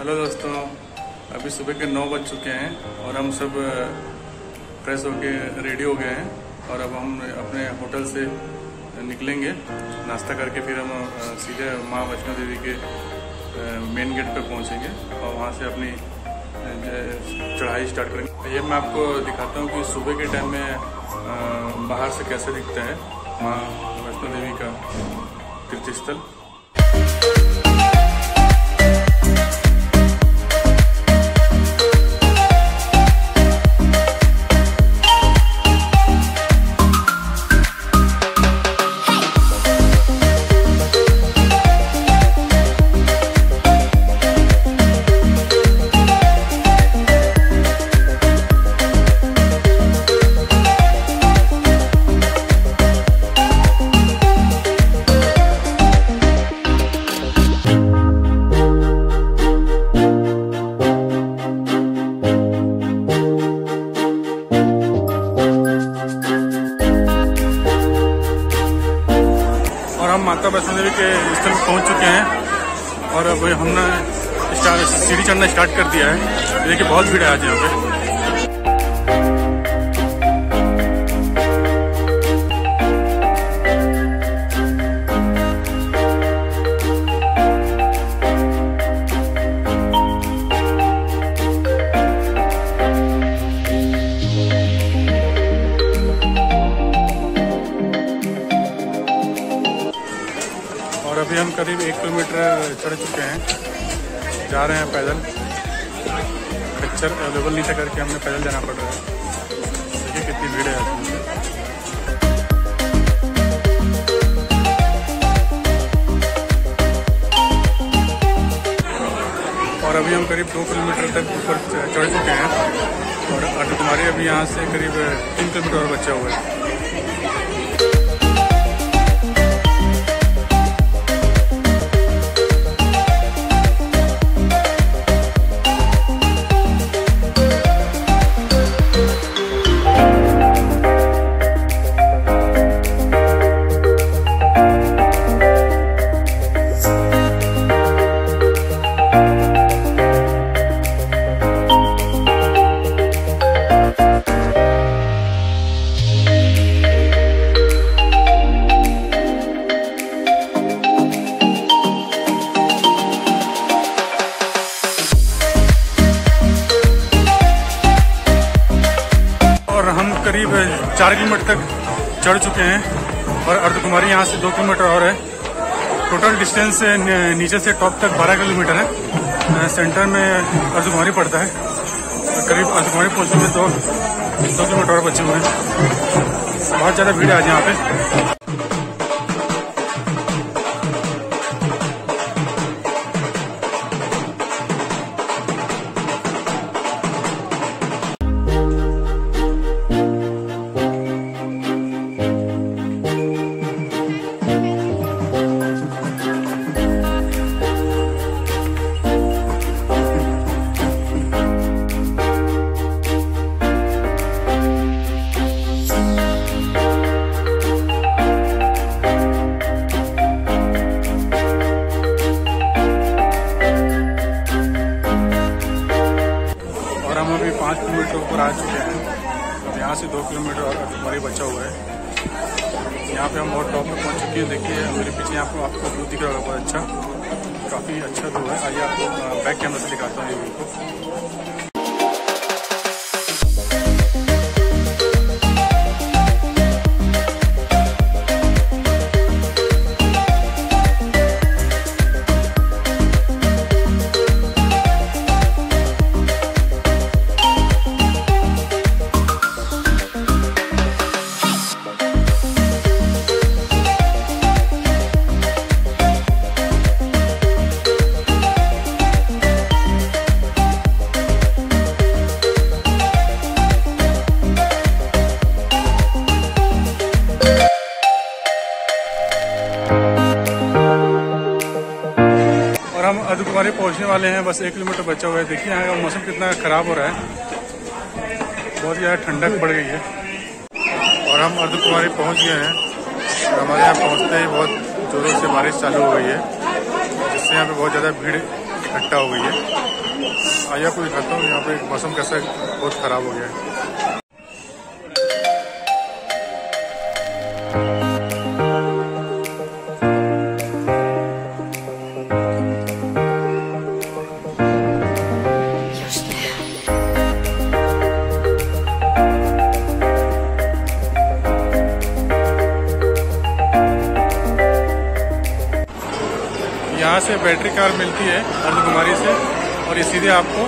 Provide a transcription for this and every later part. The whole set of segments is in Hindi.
हेलो दोस्तों, अभी सुबह के नौ बज चुके हैं और हम सब फ्रेश होके रेडी हो गए हैं और अब हम अपने होटल से निकलेंगे। नाश्ता करके फिर हम सीधे माँ वैष्णो देवी के मेन गेट पर पहुँचेंगे और वहाँ से अपनी चढ़ाई स्टार्ट करेंगे। ये मैं आपको दिखाता हूँ कि सुबह के टाइम में बाहर से कैसे दिखता है माँ वैष्णो देवी का तीर्थ माता वैष्णो देवी के स्थल पर पहुँच चुके हैं और अब हमने सीढ़ी चढ़ना स्टार्ट कर दिया है। देखिए बहुत भीड़ है आज यहाँ पे। अभी हम करीब एक किलोमीटर चढ़ चुके हैं। जा रहे हैं पैदल। पिक्चर अवेलेबल नहीं था करके हमने पैदल जाना पड़ रहा है। देखिए कितनी भीड़ है और अभी हम करीब दो किलोमीटर तक ऊपर चढ़ चुके हैं। और अर्धकुमारी अभी यहाँ से करीब तीन किलोमीटर और बचा हुआ है। चार किलोमीटर तक चढ़ चुके हैं और अर्धकुमारी यहाँ से दो किलोमीटर और है। टोटल डिस्टेंस नीचे से टॉप तक बारह किलोमीटर है। सेंटर में अर्धकुमारी पड़ता है। करीब अर्धकुमारी पहुँचने में दो दो किलोमीटर और बचे हुए हैं। बहुत ज़्यादा भीड़ है आज यहाँ पे। पाँच किलोमीटर ऊपर आ चुके हैं। और यहाँ से दो किलोमीटर और अर्धकुमारी बचा हुआ है। यहाँ पे हम बहुत टॉप पे पहुँच चुके हैं। देखिए, मेरे पीछे यहाँ पे आपको व्यू दिख रहा होगा। बहुत अच्छा। काफ़ी अच्छा व्यू है। आइए आपको बैक कैमरा से दिखाता हूँ ये व्यू को। वाले हैं, बस एक किलोमीटर बचा हुआ है। देखिए यहाँ का मौसम कितना खराब हो रहा है। बहुत ज़्यादा ठंडक बढ़ गई है। और हम अर्धकुमारी पहुँच गए हैं। हमारे यहाँ पहुँचते ही बहुत जोरों से बारिश चालू हो गई है, जिससे यहाँ पे बहुत ज़्यादा भीड़ इकट्ठा हो गई है। आइए आपको दिखाता हूँ यहाँ पे मौसम कैसा बहुत ख़राब हो गया है। बैटरी कार मिलती है अर्धकुमारी से और ये सीधे आपको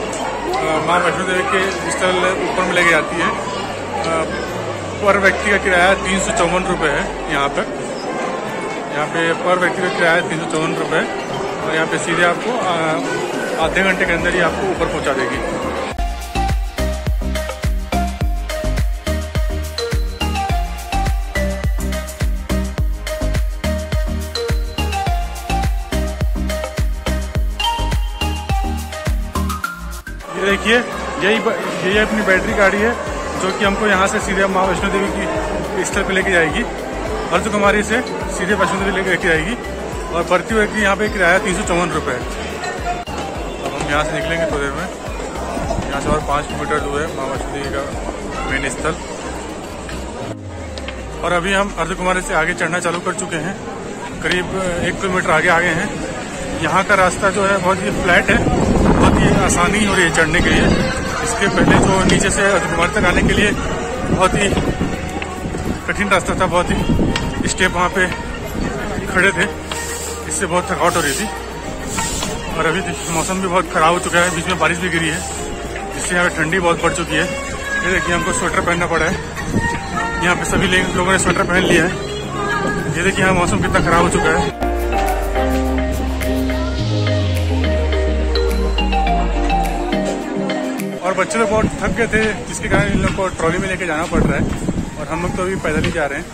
माँ वैष्णो देवी के स्थल ऊपर में लेके जाती है। पर व्यक्ति का किराया तीन सौ चौवन रुपये है यहाँ पर। यहाँ पे पर व्यक्ति का किराया तीन सौ चौवन रुपये और यहाँ पे सीधे आपको आधे घंटे के अंदर ही आपको ऊपर पहुँचा देगी। देखिए, यही यही अपनी बैटरी गाड़ी है, जो कि हमको यहाँ से सीधे माँ वैष्णो देवी की स्थल पे लेके जाएगी। अर्ज़ कुमारी से सीधे वैष्णो देवी लेके लेके जाएगी और बढ़ती हुए यहाँ पे किराया तीन सौ चौवन रुपये है। अब हम यहाँ से निकलेंगे थोड़ी देर में। यहाँ से और पाँच किलोमीटर दूर है माँ वैष्णो देवी का मेन स्थल। और अभी हम अर्ध कुमारी से आगे चढ़ना चालू कर चुके हैं। करीब एक किलोमीटर आगे आगे हैं। यहाँ का रास्ता जो है बहुत ही फ्लैट है। ही आसानी हो रही है चढ़ने के लिए। इसके पहले जो नीचे से कुमार तक आने के लिए बहुत ही कठिन रास्ता था, बहुत ही स्टेप वहाँ पे खड़े थे। इससे बहुत थकावट हो रही थी। और अभी मौसम भी बहुत खराब हो चुका है, बीच में बारिश भी गिरी है। जिससे यहाँ पे ठंडी बहुत बढ़ चुकी है। ये देखिए, हमको स्वेटर पहनना पड़ा है। यहाँ पे सभी लोगों ने स्वेटर पहन लिया है। ये देखिए, यहाँ मौसम कितना खराब हो चुका है। और बच्चे लोग बहुत थक गए थे, जिसके कारण इन लोग को ट्रॉली में लेके जाना पड़ रहा है। और हम लोग तो अभी पैदल ही जा रहे हैं।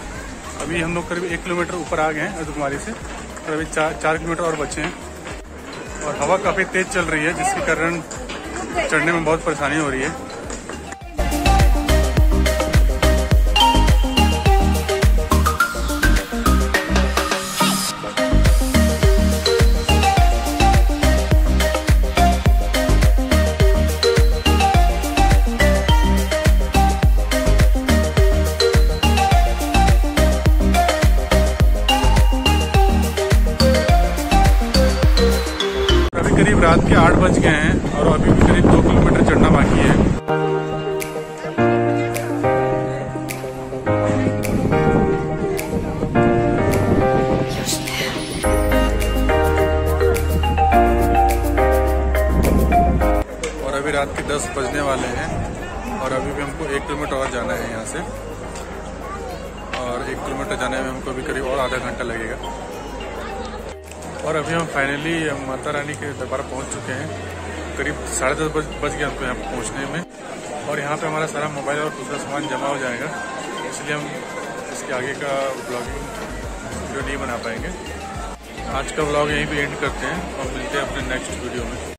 अभी हम लोग करीब एक किलोमीटर ऊपर आ गए हैं अर्धकुमारी से। और अभी चार चार किलोमीटर और बचे हैं। और हवा काफ़ी तेज़ चल रही है, जिसके कारण चढ़ने में बहुत परेशानी हो रही है। करीब रात के आठ बज गए हैं और अभी भी करीब दो किलोमीटर चढ़ना बाकी है। और अभी रात के दस बजने वाले हैं और अभी भी हमको एक किलोमीटर और जाना है यहाँ से। और एक किलोमीटर जाने में हमको अभी करीब और आधा घंटा लगेगा। और अभी हम फाइनली माता रानी के दरबार पहुँच चुके हैं। करीब साढ़े दस बज बज गया हमको यहाँ पहुँचने में। और यहाँ पे हमारा सारा मोबाइल और दूसरा सामान जमा हो जाएगा। इसलिए हम इसके आगे का ब्लॉगिंग वीडियो नहीं बना पाएँगे। आज का ब्लॉग यहीं पे एंड करते हैं। और मिलते हैं अपने नेक्स्ट वीडियो में।